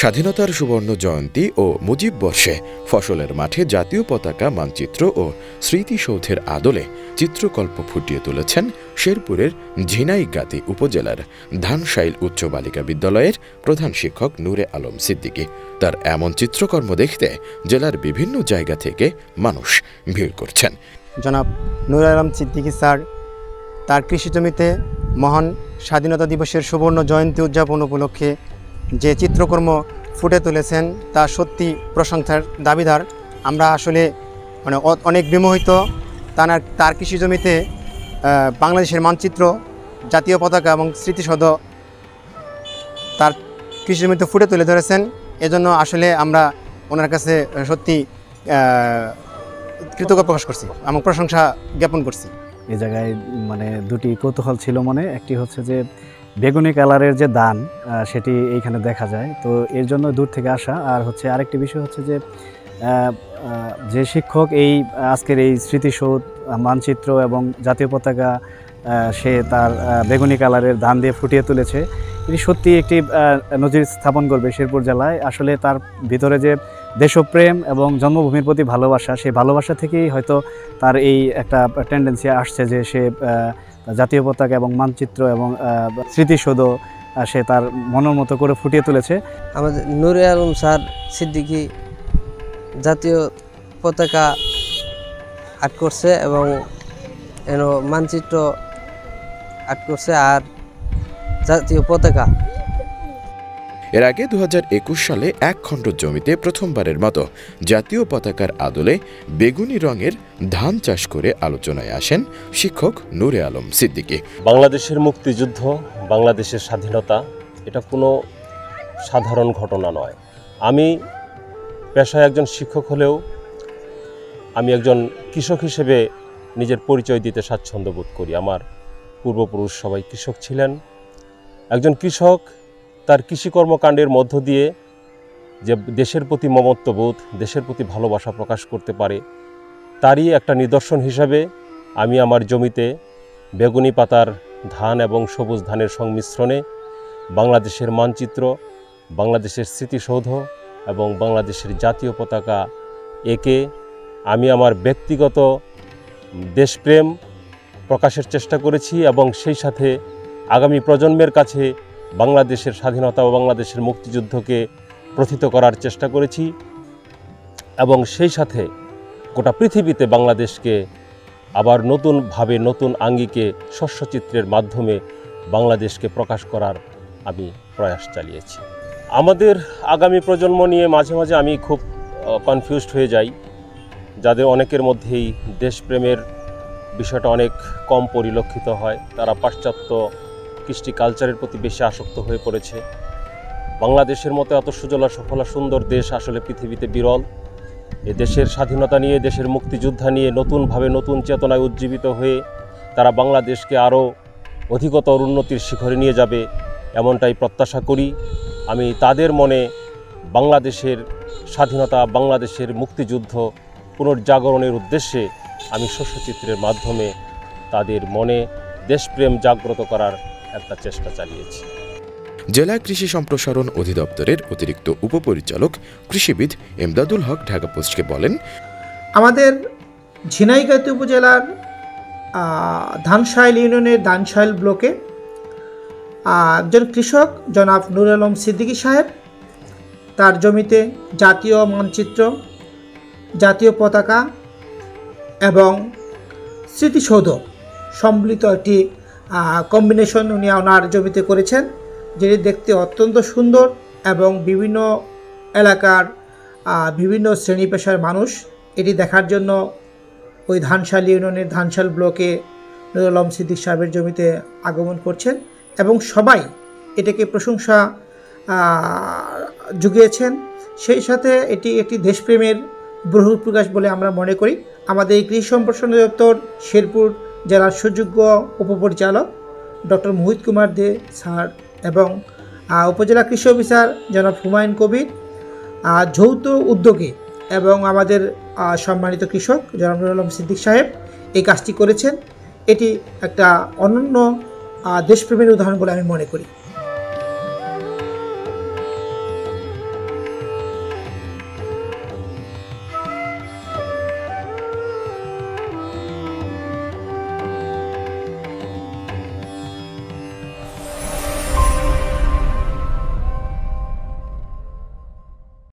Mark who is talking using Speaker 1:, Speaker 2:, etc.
Speaker 1: স্বাধীনতার সুবর্ণ জয়ন্তী ও মুজিব বর্ষে ফসলের মাঠে জাতীয় পতাকা, মানচিত্র ও স্মৃতিসৌধের আদলে চিত্রকল্প ফুটিয়ে তুলেছেন শেরপুরের ঝিনাইগাতি উপজেলার ধানশাইল উচ্চ বালিকা বিদ্যালয়ের প্রধান শিক্ষক নূরে আলম সিদ্দিকি। তার এমন চিত্রকর্ম দেখতে জেলার বিভিন্ন জায়গা থেকে মানুষ ভিড় করছেন।
Speaker 2: জনাব নুর আলম সিদ্দিকী স্যার, তার কৃষি জমিতে মহান স্বাধীনতা দিবসের সুবর্ণ জয়ন্তী উদযাপন উপলক্ষে যে চিত্রকর্ম ফুটে তুলেছেন, তা সত্যি প্রশংসার দাবিদার। আমরা আসলে মানে অনেক বিমোহিত। তার তার কৃষি জমিতে বাংলাদেশের মানচিত্র, জাতীয় পতাকা এবং স্মৃতিসৌধ তার কৃষি জমিতে ফুটে তুলে ধরেছেন। এজন্য আসলে আমরা ওনার কাছে সত্যি কৃতজ্ঞ প্রকাশ করছি এবং প্রশংসা জ্ঞাপন করছি।
Speaker 3: এ জায়গায় মানে দুটি কৌতূহল ছিল মনে। একটি হচ্ছে যে বেগুনি কালারের যে দান সেটি এইখানে দেখা যায়। তো এর জন্য দূর থেকে আসা। আর হচ্ছে আরেকটি বিষয় হচ্ছে যে যে শিক্ষক এই, আজকের এই স্মৃতিসৌধ, মানচিত্র এবং জাতীয় পতাকা সে তার বেগুনি কালারের দান দিয়ে ফুটিয়ে তুলেছে। এটি সত্যি একটি নজির স্থাপন করবে শেরপুর জেলায়। আসলে তার ভিতরে যে দেশপ্রেম এবং জন্মভূমির প্রতি ভালোবাসা, সেই ভালোবাসা থেকেই হয়তো তার এই একটা টেন্ডেন্সি আসছে যে সে জাতীয় পতাকা এবং মানচিত্র এবং স্মৃতিসৌধ সে তার মনের মতো করে ফুটিয়ে তুলেছে।
Speaker 4: আমাদের নুরে আলম স্যার সিদ্দিকি জাতীয় পতাকা আর্ট করছে এবং মানচিত্র আর্ট করছে আর জাতীয় পতাকা
Speaker 1: এর আগে দু হাজার একুশ সালে এক খণ্ড জমিতে প্রথমবারের মতো জাতীয় পতাকার আদলে বেগুনি রঙের ধান চাষ করে আলোচনায় আসেন শিক্ষক নূরে আলম সিদ্দিকী।
Speaker 5: বাংলাদেশের মুক্তিযুদ্ধ, বাংলাদেশের স্বাধীনতা, এটা কোনো সাধারণ ঘটনা নয়। আমি পেশায় একজন শিক্ষক হলেও আমি একজন কৃষক হিসেবে নিজের পরিচয় দিতে স্বাচ্ছন্দ্য বোধ করি। আমার পূর্বপুরুষ সবাই কৃষক ছিলেন। একজন কৃষক তার কৃষিকর্মকাণ্ডের মধ্য দিয়ে যে দেশের প্রতি মমত্ববোধ, দেশের প্রতি ভালোবাসা প্রকাশ করতে পারে, তারই একটা নিদর্শন হিসাবে আমি আমার জমিতে বেগুনি পাতার ধান এবং সবুজ ধানের সংমিশ্রণে বাংলাদেশের মানচিত্র, বাংলাদেশের স্মৃতিসৌধ এবং বাংলাদেশের জাতীয় পতাকা একে আমি আমার ব্যক্তিগত দেশপ্রেম প্রকাশের চেষ্টা করেছি এবং সেই সাথে আগামী প্রজন্মের কাছে বাংলাদেশের স্বাধীনতা ও বাংলাদেশের মুক্তিযুদ্ধকে প্রথিত করার চেষ্টা করেছি এবং সেই সাথে গোটা পৃথিবীতে বাংলাদেশকে আবার নতুনভাবে নতুন আঙ্গিকে শস্যচিত্রের মাধ্যমে বাংলাদেশকে প্রকাশ করার আমি প্রয়াস চালিয়েছি। আমাদের আগামী প্রজন্ম নিয়ে মাঝে মাঝে আমি খুব কনফিউজড হয়ে যাই যাদের অনেকের মধ্যেই দেশপ্রেমের বিষয়টা অনেক কম পরিলক্ষিত হয়, তারা পাশ্চাত্য কৃষ্টি কালচারের প্রতি বেশি আসক্ত হয়ে পড়েছে। বাংলাদেশের মতো এত সুজলা, সফলা, সুন্দর দেশ আসলে পৃথিবীতে বিরল। এ দেশের স্বাধীনতা নিয়ে, দেশের মুক্তিযোদ্ধা নিয়ে নতুনভাবে নতুন চেতনায় উজ্জীবিত হয়ে তারা বাংলাদেশকে আরও অধিকতর উন্নতির শিখরে নিয়ে যাবে এমনটাই প্রত্যাশা করি। আমি তাদের মনে বাংলাদেশের স্বাধীনতা, বাংলাদেশের মুক্তিযুদ্ধ পুনর্জাগরণের উদ্দেশ্যে আমি শস্যচিত্রের মাধ্যমে তাদের মনে দেশপ্রেম জাগ্রত করার একটা চেষ্টা চালিয়েছি।
Speaker 1: জেলা কৃষি সম্প্রসারণ অধিদপ্তরের অতিরিক্ত উপপরিচালক কৃষিবিদ এমদাদুল হক ঢাকা পোস্টকে বলেন
Speaker 6: আমাদের ঝিনাইগাতি উপজেলার ধানশাইল ইউনিয়নের ধানশাইল ব্লকে একজন কৃষক জনাব নুর আলম সিদ্দিকী সাহেব তার জমিতে জাতীয় মানচিত্র জাতীয় পতাকা এবং স্মৃতিসৌধ সম্মিলিত একটি কম্বিনেশন উনি ওনার জমিতে করেছেন যেটি দেখতে অত্যন্ত সুন্দর এবং বিভিন্ন এলাকার বিভিন্ন শ্রেণি পেশার মানুষ। এটি দেখার জন্য ওই ধানশাল ইউনিয়নের ধানশাল ব্লকে নুরুল আলম সিদ্দিক সাহেবের জমিতে আগমন করছেন এবং সবাই এটাকে প্রশংসা জুগিয়েছেন সেই সাথে এটি একটি দেশপ্রেমের বহিঃপ্রকাশ বলে আমরা মনে করি। আমাদের কৃষি সম্প্রসারণ দপ্তর শেরপুর জেলার সুযোগ্য উপপরিচালক ডক্টর মোহিত কুমার দে স্যার এবং উপজেলা কৃষি অফিসার জনাব হুমায়ুন কবির যৌথ উদ্যোগে এবং আমাদের সম্মানিত কৃষক জনাব আলম সিদ্দিক সাহেব এই কাজটি করেছেন। এটি একটা অনন্য দেশপ্রেমের উদাহরণ বলে আমি মনে করি।